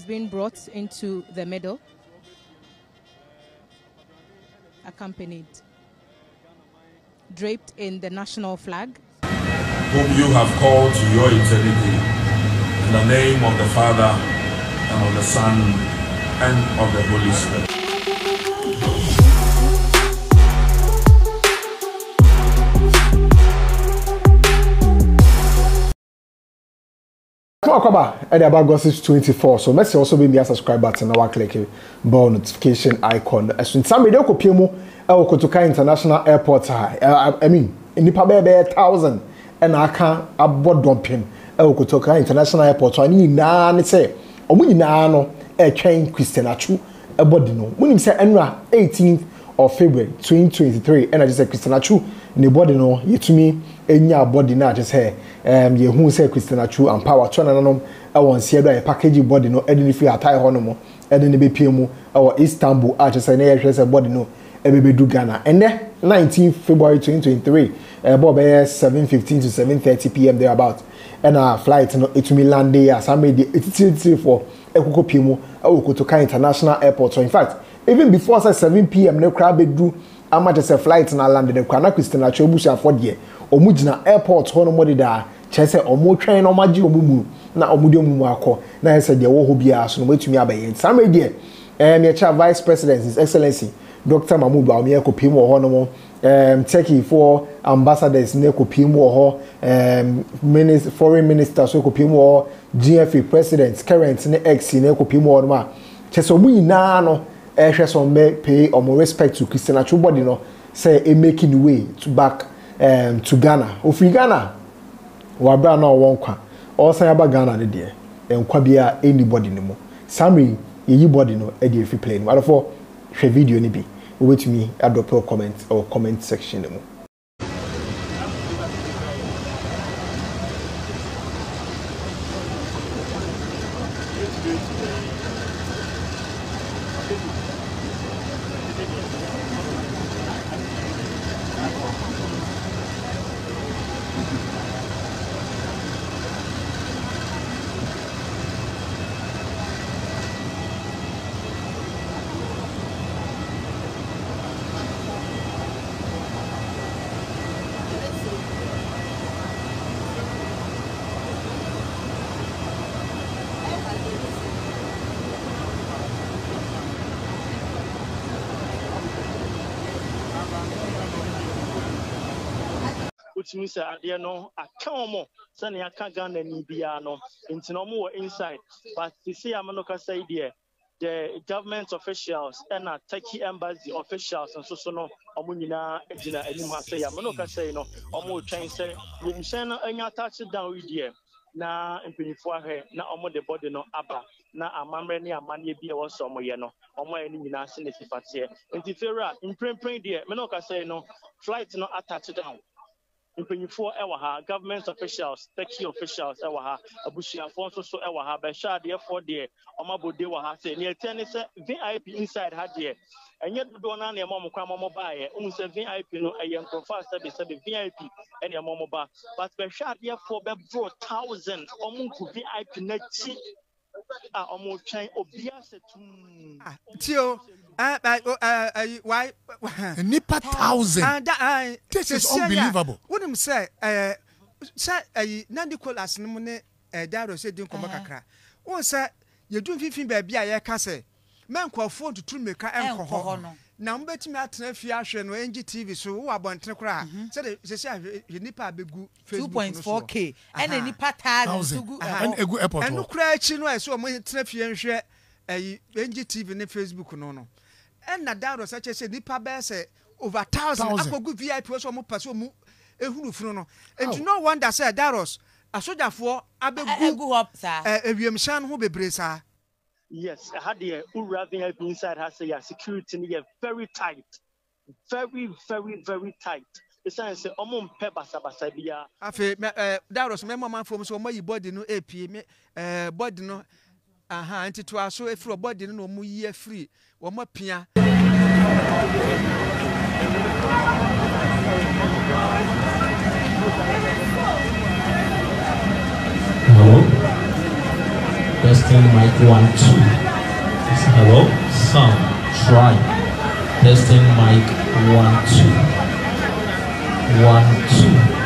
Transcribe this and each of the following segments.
has been brought into the middle, accompanied, draped in the national flag. whom you have called to your eternity, in the name of the Father, and of the Son, and of the Holy Spirit. akwa akwaba ɛde aba gossip twenty four so mɛsɛ also bɛ bia subscribe button na wa click bell notification icon ɛso nsa mi de kɔ pie mu ɛwɔ kotoka international airport ha i mean nipa bɛyɛ bɛyɛ thousand ɛna aka abɔ dɔmpem ɛwɔ kotoka international airport So ne nyinaa ne sɛ ɔmo nyinaa no ɛtwɛn christian atwo ɛbɔ di no mo nim Enra 18th of february 2023. twenty three ɛna gye christian atwo ne bɔdi no yɛtumi ɛnya abɔdi no a gye um, yɛhu sɛ christian atru ampower to nananom ɛwɔ nseɛ do a yɛ package body no ɛde ne firi atae hɔ no mu ɛde ne bɛpie mu ɛwɔ istanbul a kyerɛ sɛ ne yɛhwɛ sɛ body no ɛbɛbɛdu ghana. Ɛnɛ 19 february 2023 ɛbɔ bɛyɛ 7:15 to 7:30 pm there about ɛna flight no ɛtumi lande a saa mmeri deɛ ɛtitiritirifoɔ ɛkokɔ pie mu ɛwɔ kotoka international airport. So in fact even before sɛ 7 pm ne koraa bɛdu ama kyerɛ sɛ flight na lande ne koraa na christian atru abusuafoɔ deɛ ɔmo gyina airport hɔ nom dedaa kyerɛ sɛ ɔmo twɛn na ɔmo agye ɔmo mu na ɔmo de ɔmo mu akɔ. Na yɛ sɛ deɛ ɛwɔ hɔ biara so no ɔmo atumi abɛyɛ nti saa mmeri deɛ ɛɛm yɛkyɛ vice president his excellency dr mahmood bawumia kɔpie mu wɔ hɔ nom ɛɛm turkey for ambassadors ne kɔpie mu wɔ hɔ. Ɛɛm minis foreign minister so kɔpie mu wɔ hɔ. Gfa president current ne ex ne kɔpie mu wɔ nom a kyerɛ sɛ ɔmo nyinaa no ɛhwɛ sɛ ɔmo bɛ pay ɔmo respect to christian atwo body no. Sɛ ɛ making way to back um, to ghana. Ofiri ghana. Wabra na ɔwɔ nkwa ɔsan aba ghana ne deɛ nkwa biara ɛni body ne mu samiri yɛyi body no ɛde efi plane. Mu adɔfo hwɛ video no bi. Wobɛtumi adɔpɛ comment ɛwɔ comment section ne mu. Wotumi sɛ adeɛ no aka wɔn sɛnea aka ghana ni biara no. Nti na wɔn wɔ inside. But sisi a no kasa yi deɛ the government officials ɛna turkey embassy officials nso so no wɔn nyinaa gyina anim ha. Sɛ yamma no kasa yi no wɔn retwɛn sɛ wiemhyɛn no anya touch down yi deɛ na mpanyinfoɔ ahwɛ na wɔn de bɔde no aba na amammerɛ ne amanneɛ bi a ɛwɔ sɛ wɔn yɛ no wɔn ayɛ no nyinaa se ne sifateɛ. Nti fɛwura mprempren deɛ mɛ no kasa yi no flight no attach down mpanyinfoɔ ɛwɔ ha government officials officials ɛwɔ ha abusuafoɔ nso so ɛwɔ ha deɛ wɔn abɔde wɔ ha sɛ ne sɛ vip inside ha deɛ ɛnyɛ dodoɔ naa wɔn kwan baayɛ wɔn sɛ vip no ɛyɛ vip wɔn ba. But thousand nko vip n'akyi a wɔn twɛn ah, tio. why nipa thousand. this is unbelievable. wónìm sẹ ẹ sẹ ẹyí nandi kolas ni mu ni ẹ daaro ṣe di nkɔmɔ kakra wọn sẹ yẹdu nfinfin bẹẹbi a yẹ kásẹ mẹ nkɔfo tutu mẹka ẹ nkɔ hɔ na mo bɛtumi atena fie ahwɛ no. Ng tv so wowɔ abɔntene koraa sɛde sɛsɛ ahwɛ nipa a bɛgu facebook ɛna nipa taasɛno koraa akyi no a ɛsɛ ɔmo tena fie nhwɛ ayi ng tv ne facebook no no ɛna daro sɛ kyɛ sɛ nipa bɛyɛ sɛ over thousand akɔgu vip wɔ sɛ ɔmo pɛ sɛ ɔmo ehunu funu no nti no wonder sɛ daros asogyafoɔ abɛgu hɔ saa ɛ ewiemhyɛn no ho bebree saa Yes, I had the Ura VIP inside has say yeah, security ni yɛ very tight. Very, very, very tight. Esan sɛ ɔmo mpɛ basabasa biara. afei mɛ ɛ daros mɛma manfoɔ mu sɛ ɔmo ayi bɔdi no epie mɛ ɛɛ bɔdi no aha nti to aso efiri bɔdi no na ɔmo yi afiri ɔmo apia Hello? Test. Testing mic one two. Hello, sound try. Testing mic one two. One two.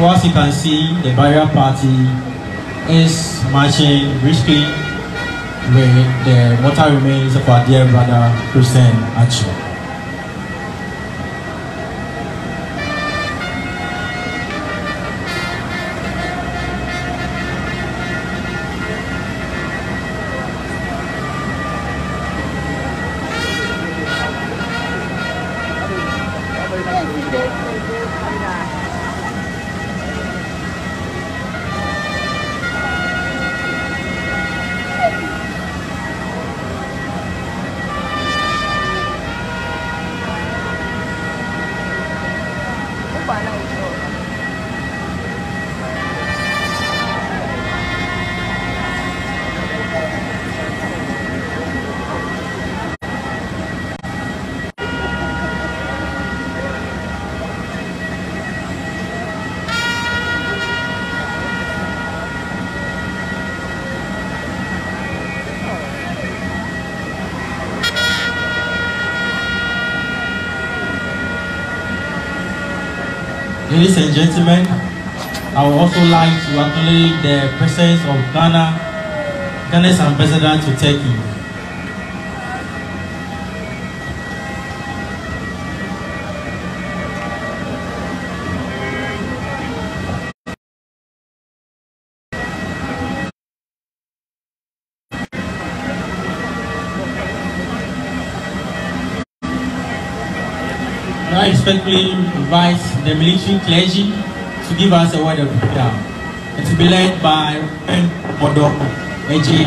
So as you can see, the barrier party is marching briskly with the mortal remains of our dear brother Christian Achu. Ladies and gentlemen, I would also like to acknowledge the presence of Ghana, Ghana's ambassador to Turkey. Respectfully invite the military clergy to give us a word of prayer and to be led by Modo Eji.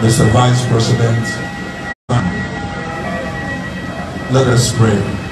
Mr. Vice President, let us pray.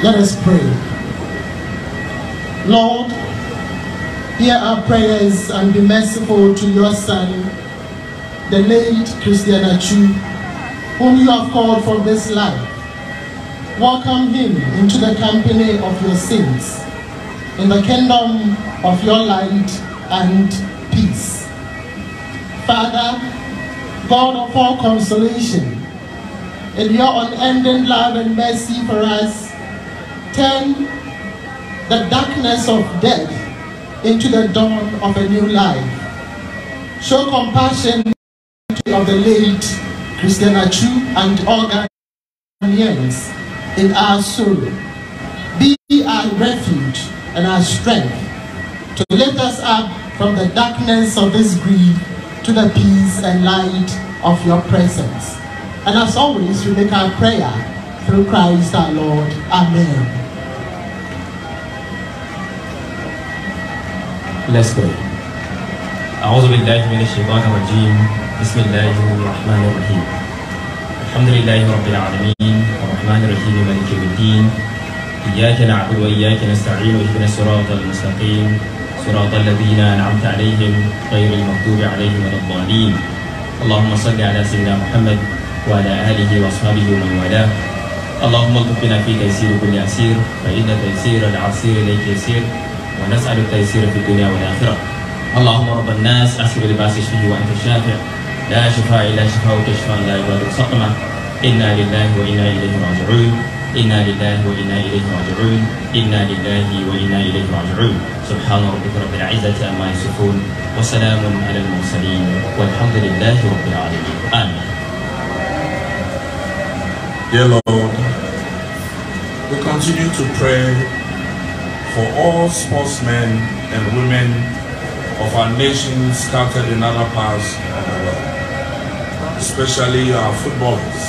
Let us pray. Lord, hear our prayers and be merciful to your Son, the late Christian Atsu, whom you have called from this life. Welcome him into the company of your saints, in the kingdom of your light and peace. Father, God of all consolation, in your unending love and mercy for us, turn the darkness of death into the dawn of a new life. Show compassion of the late Christian Chu and all Ghanaians in our sorrow. Be our refuge and our strength to lift us up from the darkness of this grief to the peace and light of your presence. And as always, we make our prayer through Christ our Lord. Amen. Let's pray. أعوذ بالله من الشيطان الرجيم بسم الله الرحمن الرحيم الحمد لله رب العالمين الرحمن الرحيم يوم الدين إياك نعبد وإياك نستعين اهدنا الصراط المستقيم صراط الذين أنعمت عليهم غير المغضوب عليهم ولا الضالين اللهم صل على سيدنا محمد وعلى آله وأصحابه ومن والاه اللهم الطف في تيسير كل عسير فإن تيسير العسير إليك يسير ونسأل التيسير في الدنيا والآخرة. اللهم رب الناس أسر لباس يشفيه وأنت الشافع. لا شفاء إلا شفاءك شفاء لا يغادر سقما إنا لله وإنا إليه راجعون. إنا لله وإنا إليه راجعون. إنا لله وإنا إليه راجعون. سبحان ربك رب العزة عما يصفون وسلام على المرسلين والحمد لله رب العالمين. آمين. Dear Lord, we continue to pray for all sportsmen and women of our nation scattered in other parts of the world, especially our footballers.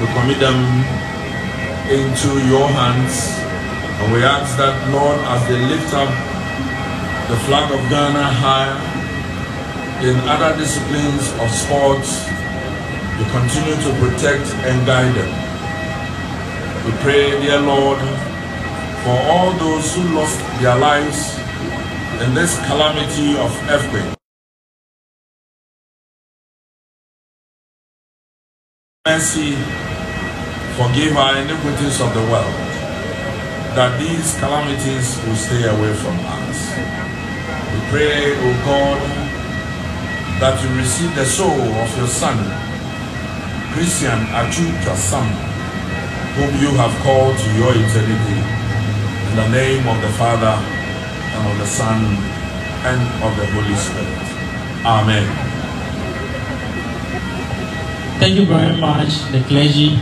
We commit them into your hands and we ask that, Lord, as they lift up the flag of Ghana high in other disciplines of sports, you continue to protect and guide them. We pray, dear Lord, for all those who lost their lives in this calamity of earthquake. Mercy, forgive our iniquities of the world, that these calamities will stay away from us. We pray, O God, that you receive the soul of your Son, Christian Atsu Sam, whom you have called to your eternity, in the name of the Father, and of the Son, and of the Holy Spirit. Amen. Thank you very much, the clergy.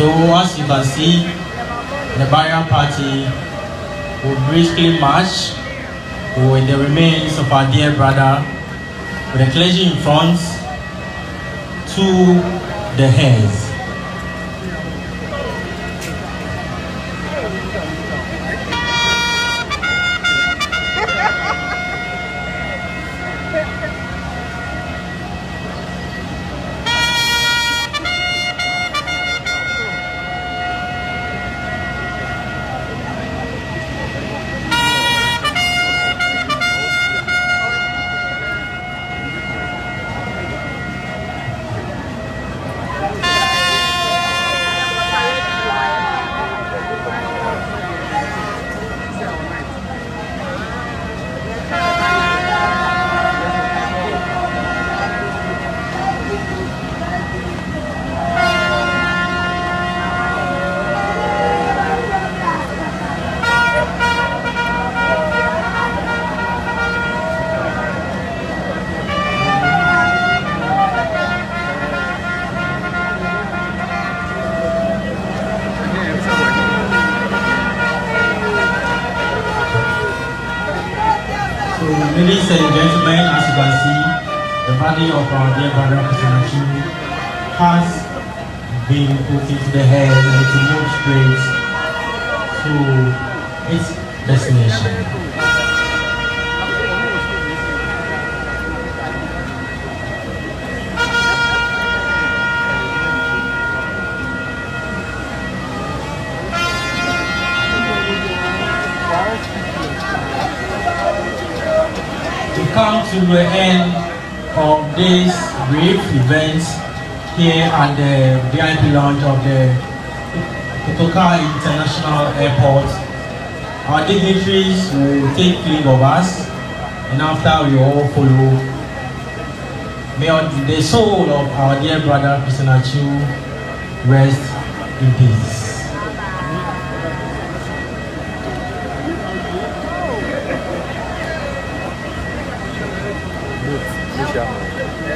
So as you can see, the barrier party will briskly march with the remains of our dear brother, with the clergy in front, to the heads. Body of our dear brother Kasanachi has been put into the head and to move straight to its destination. To come to the end of this brief event here at the VIP lounge of the Kotoka International Airport. Our dignitaries will take leave of us and after we all follow. May the soul of our dear brother Christian Achu rest in peace.